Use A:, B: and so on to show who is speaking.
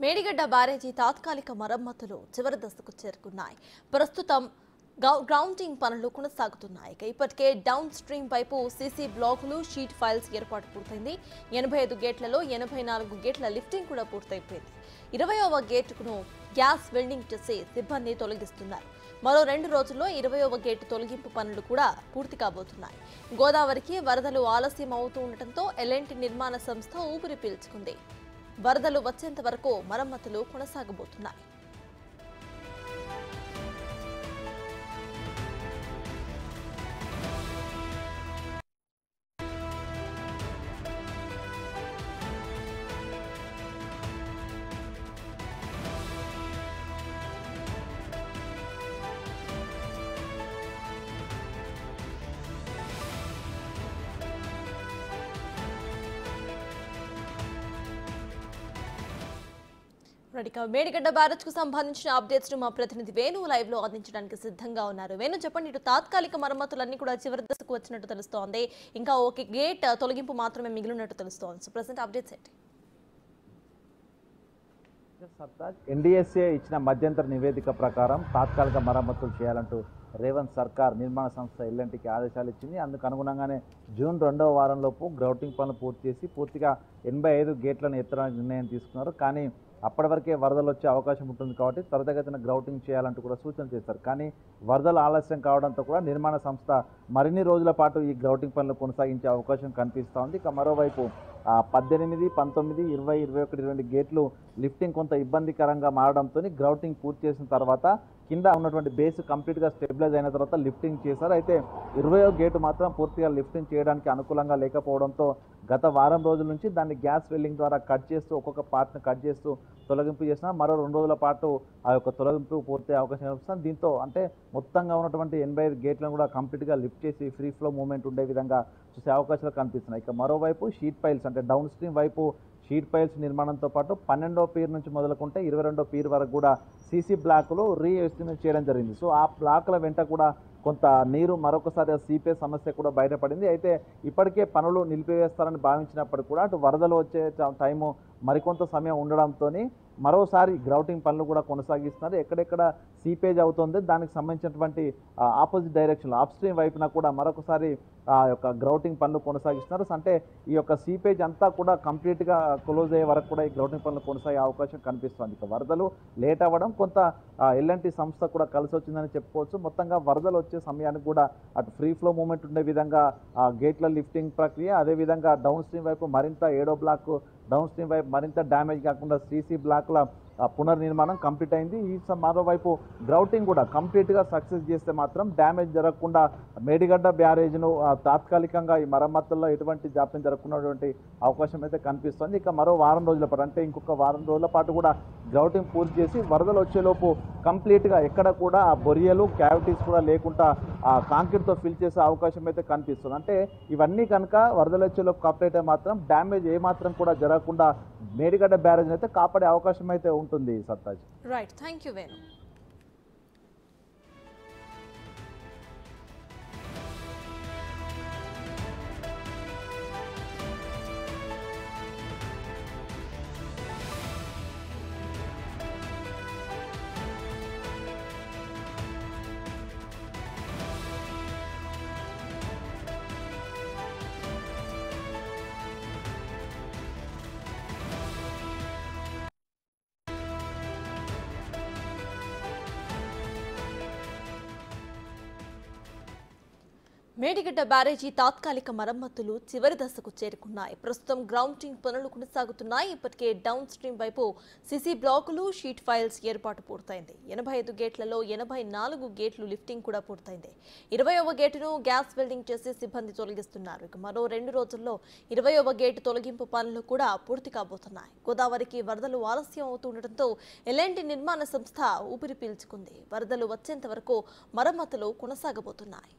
A: Medigadda barrage తాత్కాలిక మరమ్మతులు చివరి దశకు చేరుకున్నాయి. ప్రస్తుతం గౌ- గ్రౌండింగ్ పనులు కొనసాగుతున్నాయి. ఇప్పటికే డౌన్ స్ట్రీమ్ వైపు సీసీ బ్లాకులు షీట్ ఫైల్స్ ఏర్పాటు పూర్తయింది. ఎనభై ఐదు గేట్లలో ఎనభై నాలుగు గేట్ల లిఫ్టింగ్ కూడా పూర్తయిపోయింది. ఇరవయవ గేటును గ్యాస్ వెల్డింగ్ చేసి సిబ్బంది తొలగిస్తున్నారు. మరో రెండు రోజుల్లో ఇరవయవ గేటు తొలగింపు పనులు కూడా పూర్తి కాబోతున్నాయి. గోదావరికి వరదలు ఆలస్యం అవుతూ ఉండటంతో ఎల్ఎన్టీ నిర్మాణ సంస్థ ఊపిరి పీల్చుకుంది. వరదలు వచ్చేంత వరకు మరమ్మతులు కొనసాగబోతున్నాయి. రైట్, మేడిగడ్డ బ్యారేజ్కు సంబంధించిన అప్డేట్స్ మా ప్రతినిధి వేణు లైవ్లో అందించడానికి సిద్ధంగా ఉన్నారు. వేణు చెప్పండి ఇటు తాత్కాలిక మరమ్మతులన్నీ కూడా చివరి దశకు వచ్చినట్టు తెలుస్తోంది. ఇంకా ఒక గేట్ తొలగింపు మాత్రమే మిగిలినట్టు తెలుస్తోంది. సో ప్రజెంట్ అప్డేట్స్ ఏంటి?
B: సర్తాజ్ ఎన్డీఎస్ఏ ఇచ్చిన మధ్యంతర నివేదిక ప్రకారం తాత్కాలిక మరమ్మతులు చేయాలంటూ రేవంత్ సర్కార్ నిర్మాణ సంస్థ ఎల్ఎన్టీకి ఆదేశాలు ఇచ్చింది. అందుకు అనుగుణంగానే జూన్ రెండవ వారంలోపు గ్రౌటింగ్ పనులు పూర్తి చేసి పూర్తిగా ఎనభై ఐదు గేట్లను ఎత్తడానికి నిర్ణయం తీసుకున్నారు. కానీ అప్పటి వరకే వరదలు వచ్చే అవకాశం ఉంటుంది కాబట్టి త్వరితగతిన గ్రౌటింగ్ చేయాలంటూ కూడా సూచన చేశారు. కానీ వరదలు ఆలస్యం కావడంతో కూడా నిర్మాణ సంస్థ మరిన్ని రోజుల పాటు ఈ గ్రౌటింగ్ పనులు కొనసాగించే అవకాశం కనిపిస్తూ ఉంది. ఇక మరోవైపు పద్దెనిమిది పంతొమ్మిది ఇరవై ఇరవై ఒకటి రెండు గేట్లు లిఫ్టింగ్ కొంత ఇబ్బందికరంగా మారడంతో గ్రౌటింగ్ పూర్తి చేసిన తర్వాత కింద ఉన్నటువంటి బేస్ కంప్లీట్గా స్టెబిలైజ్ అయిన తర్వాత లిఫ్టింగ్ చేశారు. అయితే ఇరవయో గేటు మాత్రం పూర్తిగా లిఫ్టింగ్ చేయడానికి అనుకూలంగా లేకపోవడంతో గత వారం రోజుల నుంచి దాన్ని గ్యాస్ వెల్లింగ్ ద్వారా కట్ చేస్తూ ఒక్కొక్క పార్ట్ని కట్ చేస్తూ తొలగింపు చేసిన మరో రెండు రోజుల పాటు ఆ యొక్క తొలగింపు పూర్తి అవకాశం కనిపిస్తుంది దీంతో అంటే మొత్తంగా ఉన్నటువంటి ఎనభై ఐదు గేట్లను కూడా కంప్లీట్గా లిఫ్ట్ చేసి ఫ్రీ ఫ్లో మూమెంట్ ఉండే విధంగా చూసే అవకాశాలు కనిపిస్తున్నాయి. ఇక మరోవైపు షీట్ పైల్స్ అంటే డౌన్ స్ట్రీమ్ వైపు షీట్ పైల్స్ నిర్మాణంతో పాటు పన్నెండో పీర్ నుంచి మొదలుకుంటే ఇరవై రెండో పీర్ వరకు కూడా సీసీ బ్లాక్లు రీ ఎస్టిమేట్ చేయడం జరిగింది. సో ఆ బ్లాకుల వెంట కూడా కొంత నీరు మరొకసారి ఆ సీపే సమస్య కూడా బయటపడింది. అయితే ఇప్పటికే పనులు నిలిపివేస్తారని భావించినప్పటికీ కూడా అటు వరదలు వచ్చే టైము టైము మరికొంత సమయం ఉండడంతో మరోసారి గ్రౌటింగ్ పనులు కూడా కొనసాగిస్తున్నారు. ఎక్కడెక్కడ సీపేజ్ అవుతుంది దానికి సంబంధించినటువంటి ఆపోజిట్ డైరెక్షన్ అప్ స్ట్రీమ్ వైపున కూడా మరొకసారి ఆ యొక్క గ్రౌటింగ్ పనులు కొనసాగిస్తున్నారు. అంటే ఈ యొక్క సీపేజ్ అంతా కూడా కంప్లీట్గా క్లోజ్ అయ్యే వరకు కూడా ఈ గ్రౌటింగ్ పనులు కొనసాగే అవకాశం కనిపిస్తుంది. ఇక వరదలు లేట్ అవ్వడం కొంత ఎల్ఎన్టీ సంస్థ కూడా కలిసి వచ్చిందని చెప్పుకోవచ్చు. మొత్తంగా వరదలు వచ్చే సమయానికి కూడా అటు ఫ్రీ ఫ్లో మూమెంట్ ఉండే విధంగా ఆ గేట్ల లిఫ్టింగ్ ప్రక్రియ అదేవిధంగా డౌన్ స్ట్రీమ్ వైపు మరింత ఏడో బ్లాక్ డౌన్ స్ట్రీమ్ వైపు మరింత డ్యామేజ్ కాకుండా సీసీ బ్లాక్ల పునర్నిర్మాణం కంప్లీట్ అయింది. ఈ మరోవైపు గ్రౌటింగ్ కూడా కంప్లీట్గా సక్సెస్ చేస్తే మాత్రం డ్యామేజ్ జరగకుండా మేడిగడ్డ బ్యారేజ్ను తాత్కాలికంగా ఈ మరమ్మతుల్లో ఎటువంటి జాప్యం జరగకున్నటువంటి అవకాశం అయితే కనిపిస్తుంది. ఇక మరో వారం రోజుల పాటు అంటే ఇంకొక వారం రోజుల పాటు కూడా గ్రౌటింగ్ పూర్తి చేసి వరదలు వచ్చేలోపు కంప్లీట్గా ఎక్కడ కూడా ఆ బొరియలు క్యావిటీస్ కూడా లేకుండా ఆ కాంక్రీట్తో ఫిల్ చేసే అవకాశం అయితే కనిపిస్తుంది. అంటే ఇవన్నీ కనుక వరదలు వచ్చేలోపు కంప్లీట్ అయితే మాత్రం డ్యామేజ్ ఏమాత్రం కూడా జరగకుండా మేడిగడ్డ బ్యారేజ్ అయితే కాపాడే అవకాశం అయితే ఉంటుంది సత్తాజ్
A: right thank you Venu Medigadda barrage తాత్కాలిక మరమ్మతులు చివరి దశకు చేరుకున్నాయి. ప్రస్తుతం గ్రౌండింగ్ పనులు కొనసాగుతున్నాయి. ఇప్పటికే డౌన్ స్ట్రీమ్ వైపు సిసి బ్లాకులు షీట్ ఫైల్స్ ఏర్పాటు పూర్తయింది. ఎనభై ఐదు గేట్లలో ఎనభై నాలుగు గేట్లు లిఫ్టింగ్ కూడా పూర్తయింది. ఇరవైవ గేటును గ్యాస్ వెల్డింగ్ చేసి సిబ్బంది తొలగిస్తున్నారు. ఇక మరో రెండు రోజుల్లో ఇరవైవ గేటు తొలగింపు పనులు కూడా పూర్తి కాబోతున్నాయి. గోదావరికి వరదలు ఆలస్యం అవుతుండటంతో ఎలాంటి నిర్మాణ సంస్థ ఊపిరి పీల్చుకుంది. వరదలు వచ్చేంత వరకు మరమ్మతులు కొనసాగబోతున్నాయి.